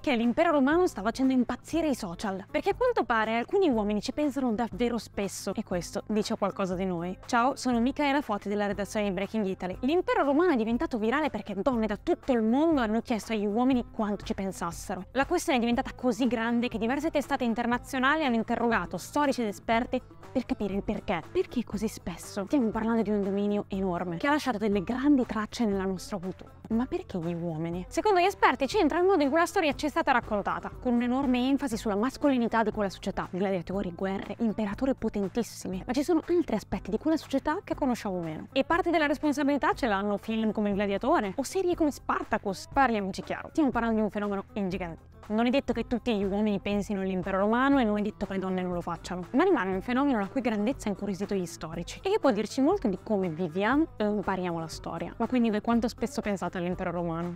perché l'impero romano sta facendo impazzire i social? Perché a quanto pare alcuni uomini ci pensano davvero spesso e questo dice qualcosa di noi. Ciao, sono Michaela Foti della redazione di Breaking Italy. L'impero romano è diventato virale perché donne da tutto il mondo hanno chiesto agli uomini quanto ci pensassero. La questione è diventata così grande che diverse testate internazionali hanno interrogato storici ed esperti per capire il perché. Perché così spesso? Stiamo parlando di un dominio enorme che ha lasciato delle grandi tracce nella nostra cultura. Ma perché gli uomini? Secondo gli esperti c'entra il modo in cui la storia ci è stata raccontata, con un'enorme enfasi sulla mascolinità di quella società, gladiatori, guerre, imperatori potentissimi. Ma ci sono altri aspetti di quella società che conosciamo meno. E parte della responsabilità ce l'hanno film come Il Gladiatore o serie come Spartacus. Parliamoci chiaro, stiamo parlando di un fenomeno ingigantito. Non è detto che tutti gli uomini pensino all'impero romano e non è detto che le donne non lo facciano, ma rimane un fenomeno la cui grandezza ha incuriosito gli storici e che può dirci molto di come viviamo e impariamo la storia. Ma quindi voi quanto spesso pensate all'impero romano?